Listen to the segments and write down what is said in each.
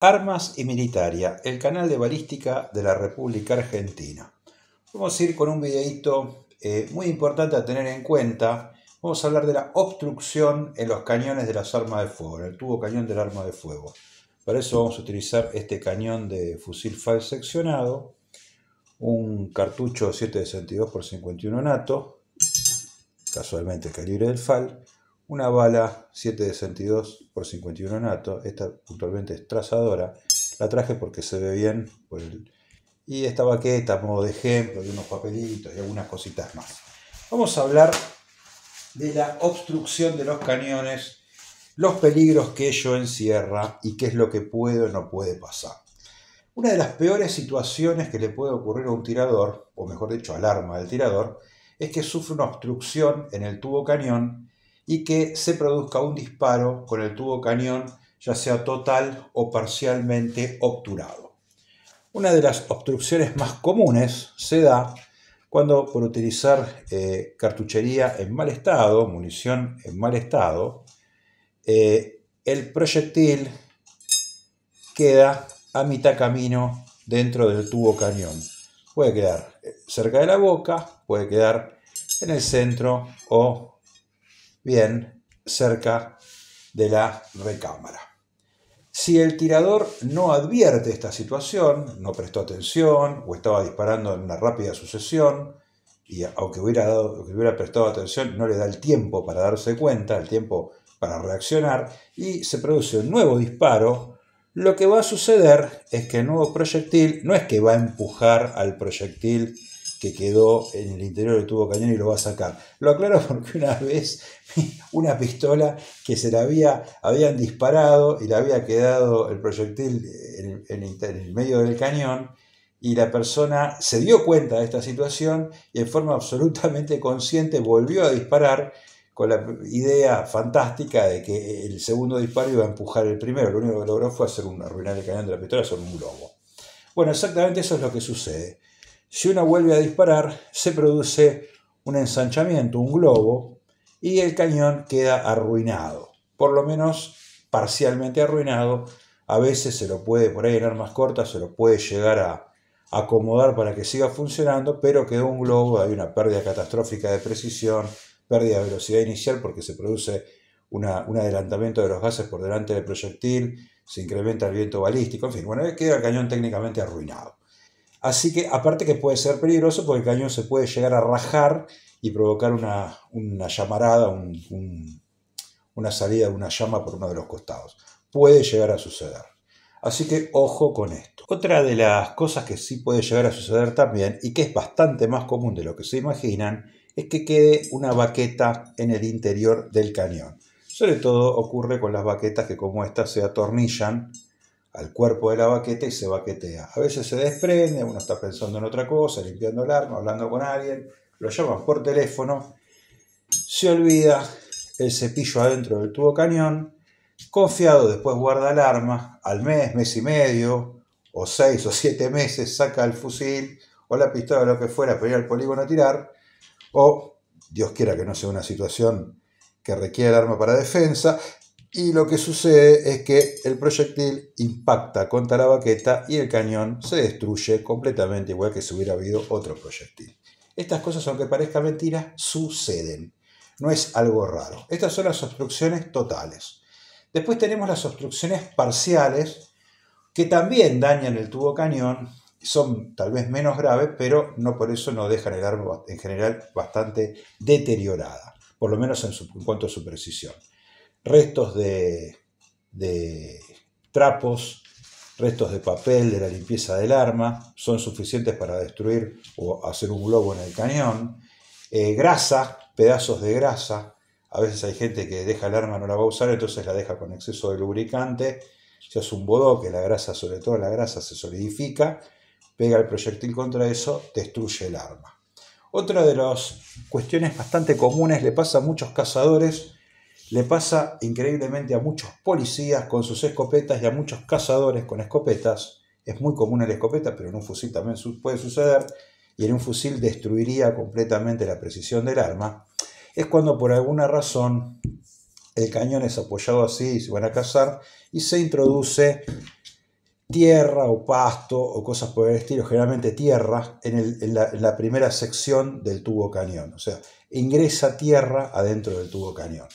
Armas y Militaria, el canal de balística de la República Argentina. Vamos a ir con un videito eh, muy importante a tener en cuenta. Vamos a hablar de la obstrucción en los cañones de las armas de fuego, en el tubo cañón del arma de fuego. Para eso vamos a utilizar este cañón de fusil FAL seccionado, un cartucho 762 x 51 NATO, casualmente el calibre del FAL, una bala 762 x 51 NATO, esta puntualmente es trazadora, la traje porque se ve bien y esta baqueta modo de ejemplo, de unos papelitos y algunas cositas más. Vamos a hablar de la obstrucción de los cañones, los peligros que ello encierra y qué es lo que puede o no puede pasar. Una de las peores situaciones que le puede ocurrir a un tirador, o mejor dicho al arma del tirador, es que sufre una obstrucción en el tubo cañón y que se produzca un disparo con el tubo cañón, ya sea total o parcialmente obturado. Una de las obstrucciones más comunes se da cuando por utilizar eh, cartuchería en mal estado, munición en mal estado, eh, el proyectil queda a mitad camino dentro del tubo cañón. Puede quedar eh, cerca de la boca, puede quedar en el centro o bien cerca de la recámara. Si el tirador no advierte esta situación, no prestó atención o estaba disparando en una rápida sucesión, y aunque hubiera, dado, hubiera prestado atención, no le da el tiempo para darse cuenta, el tiempo para reaccionar, y se produce un nuevo disparo, lo que va a suceder es que el nuevo proyectil no es que va a empujar al proyectil que quedó en el interior del tubo cañón y lo va a sacar. Lo aclaro porque una vez una pistola que se la había, habían disparado y le había quedado el proyectil en, el medio del cañón y la persona se dio cuenta de esta situación y en forma absolutamente consciente volvió a disparar con la idea fantástica de que el segundo disparo iba a empujar el primero. Lo único que logró fue hacer un, arruinar el cañón de la pistola sobre un globo. Bueno, exactamente eso es lo que sucede. Si uno vuelve a disparar, se produce un ensanchamiento, un globo, y el cañón queda arruinado, por lo menos parcialmente arruinado. A veces se lo puede, por ahí en armas cortas, se lo puede llegar a acomodar para que siga funcionando, pero quedó un globo, hay una pérdida catastrófica de precisión, pérdida de velocidad inicial porque se produce un adelantamiento de los gases por delante del proyectil, se incrementa el viento balístico, en fin, bueno, queda el cañón técnicamente arruinado. Así que aparte que puede ser peligroso porque el cañón se puede llegar a rajar y provocar una, llamarada, una salida de una llama por uno de los costados. Puede llegar a suceder. Así que ojo con esto. Otra de las cosas que sí puede llegar a suceder también y que es bastante más común de lo que se imaginan es que quede una baqueta en el interior del cañón. Sobre todo ocurre con las baquetas que como estas se atornillan al cuerpo de la baqueta y se baquetea. A veces se desprende, uno está pensando en otra cosa, limpiando el arma, hablando con alguien, lo llaman por teléfono, se olvida el cepillo adentro del tubo cañón, confiado después guarda el arma, al mes, mes y medio, o seis o siete meses saca el fusil o la pistola o lo que fuera para ir al polígono a tirar, o Dios quiera que no sea una situación que requiera el arma para defensa, y lo que sucede es que el proyectil impacta contra la baqueta y el cañón se destruye completamente igual que si hubiera habido otro proyectil. Estas cosas, aunque parezca mentira, suceden. No es algo raro. Estas son las obstrucciones totales. Después tenemos las obstrucciones parciales que también dañan el tubo cañón. Son tal vez menos graves, pero no por eso no dejan el arma en general bastante deteriorada, por lo menos en, en cuanto a su precisión restos de, trapos, restos de papel de la limpieza del arma, son suficientes para destruir o hacer un globo en el cañón. Eh, grasa, pedazos de grasa. A veces hay gente que deja el arma, no la va a usar, entonces la deja con exceso de lubricante. Se hace un que la grasa, sobre todo la grasa, se solidifica, pega el proyectil contra eso, destruye el arma. Otra de las cuestiones bastante comunes le pasa a muchos cazadores le pasa increíblemente a muchos policías con sus escopetas y a muchos cazadores con escopetas. Es muy común la escopeta, pero en un fusil también puede suceder. Y en un fusil destruiría completamente la precisión del arma. Es cuando por alguna razón el cañón es apoyado así y se van a cazar y se introduce tierra o pasto o cosas por el estilo, generalmente tierra, en, la, primera sección del tubo cañón. O sea, ingresa tierra adentro del tubo cañón.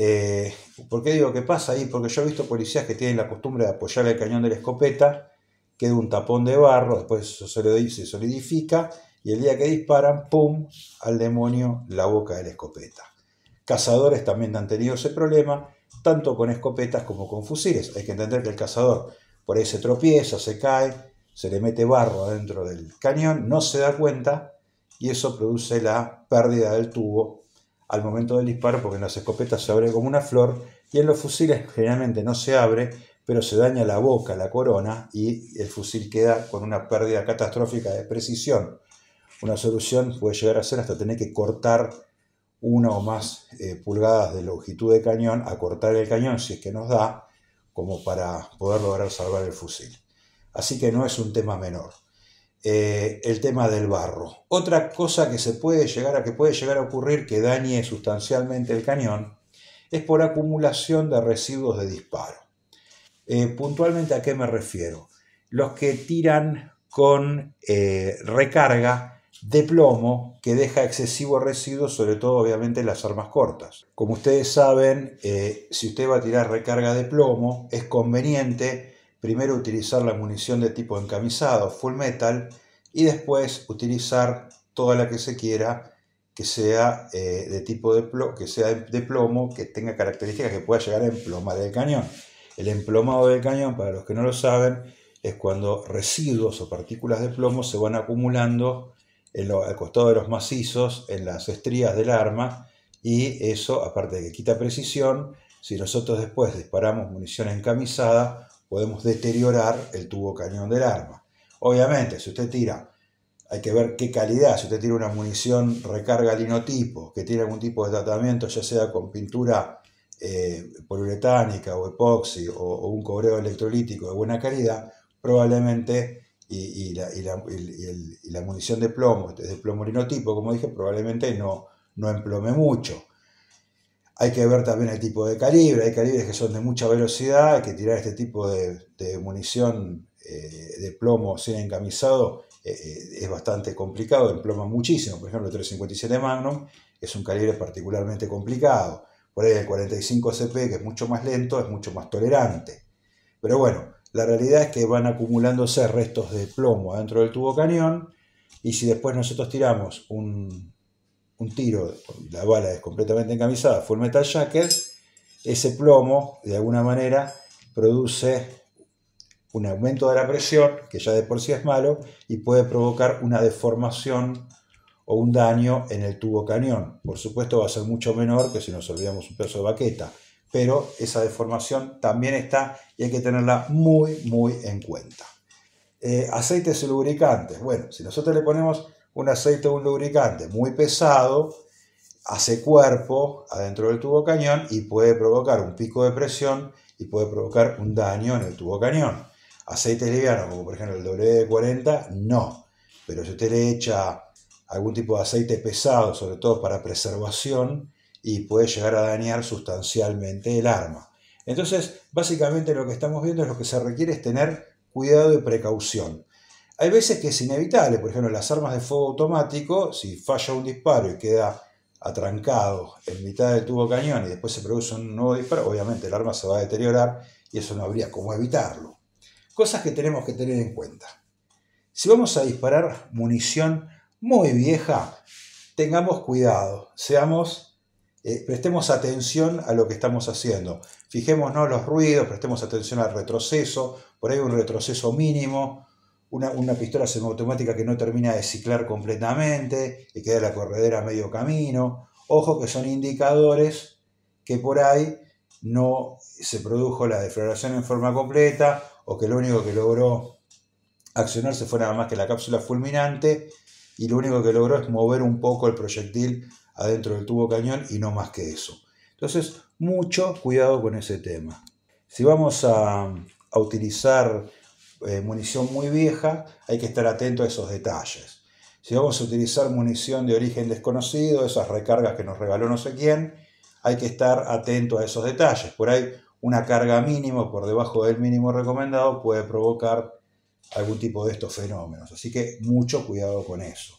Eh, ¿Por qué digo que pasa ahí? Porque yo he visto policías que tienen la costumbre de apoyar el cañón de la escopeta, queda un tapón de barro, después se solidifica y el día que disparan, ¡pum!, al demonio la boca de la escopeta. Cazadores también han tenido ese problema, tanto con escopetas como con fusiles. Hay que entender que el cazador por ahí se tropieza, se cae, se le mete barro adentro del cañón, no se da cuenta y eso produce la pérdida del tubo al momento del disparo porque en las escopetas se abre como una flor y en los fusiles generalmente no se abre pero se daña la boca, la corona y el fusil queda con una pérdida catastrófica de precisión. Una solución puede llegar a ser hasta tener que cortar una o más eh, pulgadas de longitud de cañón, a cortar el cañón si es que nos da, como para poder lograr salvar el fusil. Así que no es un tema menor. Eh, el tema del barro. Otra cosa que se puede llegar a que puede llegar a ocurrir que dañe sustancialmente el cañón es por acumulación de residuos de disparo. Eh, puntualmente a qué me refiero? Los que tiran con recarga de plomo que deja excesivo residuo, sobre todo obviamente en las armas cortas. Como ustedes saben, eh, si usted va a tirar recarga de plomo, es conveniente primero utilizar la munición de tipo encamisado, full metal, y después utilizar toda la que se quiera que sea eh, de tipo de plomo, que sea de plomo, que tenga características que pueda llegar a emplomar el cañón. El emplomado del cañón, para los que no lo saben, es cuando residuos o partículas de plomo se van acumulando al costado de los macizos, en las estrías del arma, y eso, aparte de que quita precisión, si nosotros después disparamos munición encamisada, podemos deteriorar el tubo cañón del arma. Obviamente, si usted tira, hay que ver qué calidad, si usted tira una munición recarga linotipo, que tiene algún tipo de tratamiento, ya sea con pintura eh, poliuretánica o epoxi o, un cobreo electrolítico de buena calidad, probablemente y, la, munición de plomo, de plomo linotipo, como dije, probablemente no, no emplome mucho. Hay que ver también el tipo de calibre, hay calibres que son de mucha velocidad, hay que tirar este tipo de, munición eh, de plomo sin encamisado eh, eh, es bastante complicado, emploma muchísimo. Por ejemplo, el 357 Magnum es un calibre particularmente complicado. Por ahí el 45 CP, que es mucho más lento, es mucho más tolerante. Pero bueno, la realidad es que van acumulándose restos de plomo dentro del tubo cañón y si después nosotros tiramos un, tiro, la bala es completamente encamisada, full metal jacket, ese plomo de alguna manera produce un aumento de la presión, que ya de por sí es malo, y puede provocar una deformación o un daño en el tubo cañón. Por supuesto va a ser mucho menor que si nos olvidamos un pedazo de baqueta pero esa deformación también está y hay que tenerla muy, muy en cuenta. Eh, aceites y lubricantes. Bueno, si nosotros le ponemos un aceite o un lubricante muy pesado, hace cuerpo adentro del tubo cañón y puede provocar un pico de presión y puede provocar un daño en el tubo cañón. Aceite liviano, como por ejemplo el WD-40, no. Pero si usted le echa algún tipo de aceite pesado, sobre todo para preservación, y puede llegar a dañar sustancialmente el arma. Entonces, básicamente lo que estamos viendo es lo que se requiere es tener cuidado y precaución. Hay veces que es inevitable, por ejemplo, las armas de fuego automático, si falla un disparo y queda atrancado en mitad del tubo cañón y después se produce un nuevo disparo, obviamente el arma se va a deteriorar y eso no habría cómo evitarlo. Cosas que tenemos que tener en cuenta. Si vamos a disparar munición muy vieja, tengamos cuidado, seamos eh, prestemos atención a lo que estamos haciendo. Fijémonos los ruidos, prestemos atención al retroceso, por ahí un retroceso mínimo, una, pistola semiautomática que no termina de ciclar completamente y queda la corredera a medio camino. Ojo que son indicadores que por ahí no se produjo la deflagración en forma completa o que lo único que logró accionarse fue nada más que la cápsula fulminante y lo único que logró es mover un poco el proyectil adentro del tubo cañón y no más que eso. Entonces, mucho cuidado con ese tema. Si vamos a, utilizar eh, munición muy vieja, hay que estar atento a esos detalles. Si vamos a utilizar munición de origen desconocido, esas recargas que nos regaló no sé quién, hay que estar atento a esos detalles. Por ahí una carga mínima por debajo del mínimo recomendado puede provocar algún tipo de estos fenómenos. Así que mucho cuidado con eso.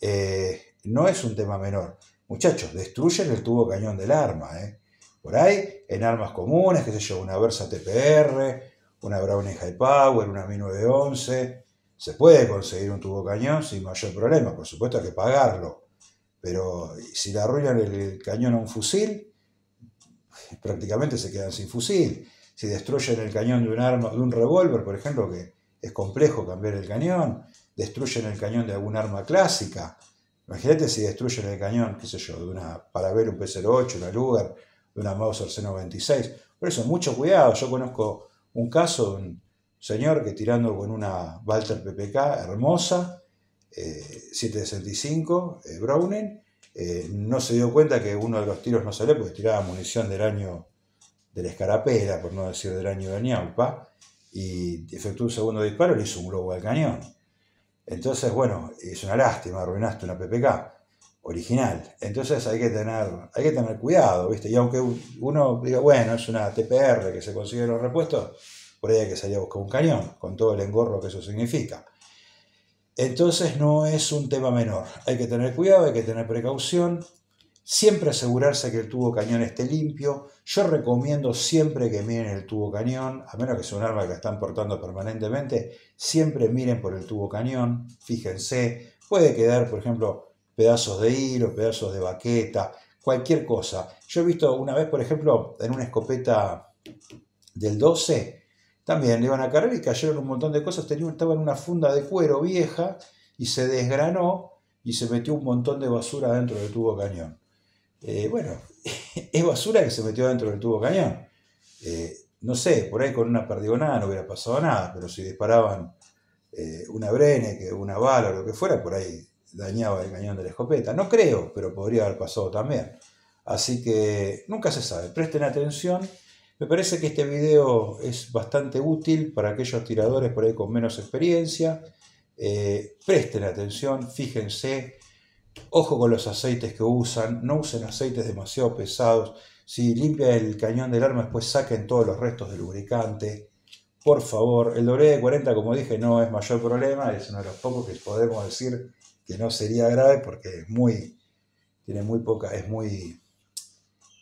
Eh, no es un tema menor. Muchachos, destruyen el tubo cañón del arma. ¿eh? Por ahí, en armas comunes, qué sé yo, una Versa TPR, una Browning High Power, una 1911, se puede conseguir un tubo cañón sin mayor problema. Por supuesto hay que pagarlo. Pero si le arruinan el cañón a un fusil, prácticamente se quedan sin fusil. Si destruyen el cañón de un arma, de un revólver, por ejemplo, que es complejo cambiar el cañón, destruyen el cañón de alguna arma clásica. Imagínate si destruyen el cañón, qué sé yo, de una ver un P08, una Luger, de una Mauser C96. Por eso, mucho cuidado. Yo conozco un caso un señor que tirando con una Walter PPK hermosa, 765 eh, eh, Browning, eh, no se dio cuenta que uno de los tiros no salió porque tiraba munición del año de la escarapela, por no decir del año de Ñaupa, y efectuó un segundo disparo y le hizo un globo al cañón. Entonces, bueno, es una lástima, arruinaste una PPK original. Entonces hay que tener, hay que tener cuidado, ¿viste? Y aunque uno diga, bueno, es una TPR que se consigue los repuestos, por ahí hay que salir a buscar un cañón, con todo el engorro que eso significa. Entonces no es un tema menor. Hay que tener cuidado, hay que tener precaución. Siempre asegurarse que el tubo cañón esté limpio. Yo recomiendo siempre que miren el tubo cañón, a menos que sea un arma que están portando permanentemente, siempre miren por el tubo cañón, fíjense. Puede quedar, por ejemplo, pedazos de hilo, pedazos de baqueta, cualquier cosa. Yo he visto una vez, por ejemplo, en una escopeta del 12, también le iban a cargar y cayeron un montón de cosas. Tenía, estaba en una funda de cuero vieja y se desgranó y se metió un montón de basura dentro del tubo cañón. Eh, bueno, es basura que se metió dentro del tubo cañón. Eh, no sé, por ahí con una perdigonada no hubiera pasado nada, pero si disparaban eh, una Brene, una bala o lo que fuera, por ahí dañaba el cañón de la escopeta. No creo, pero podría haber pasado también. Así que nunca se sabe. Presten atención me parece que este video es bastante útil para aquellos tiradores por ahí con menos experiencia. Eh, presten atención, fíjense, ojo con los aceites que usan, no usen aceites demasiado pesados. Si limpia el cañón del arma, después saquen todos los restos de lubricante. Por favor, el WD-40, como dije, no es mayor problema, es uno de los pocos que podemos decir que no sería grave porque es muy, tiene muy poca, es muy,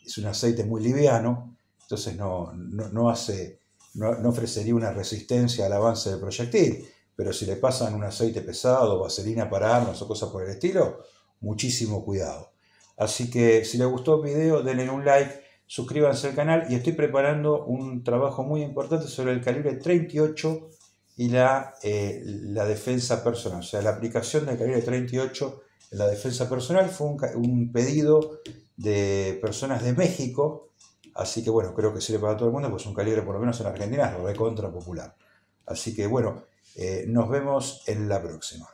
es un aceite muy liviano entonces no, no, hace, no, ofrecería una resistencia al avance del proyectil. Pero si le pasan un aceite pesado, vaselina para armas o cosas por el estilo, muchísimo cuidado. Así que si les gustó el video, denle un like, suscríbanse al canal y estoy preparando un trabajo muy importante sobre el calibre 38 y la, eh, la defensa personal. O sea, la aplicación del calibre 38 en la defensa personal fue un, un pedido de personas de México Así que bueno, creo que sirve para todo el mundo, pues un calibre por lo menos en Argentina es contra popular. Así que bueno, eh, nos vemos en la próxima.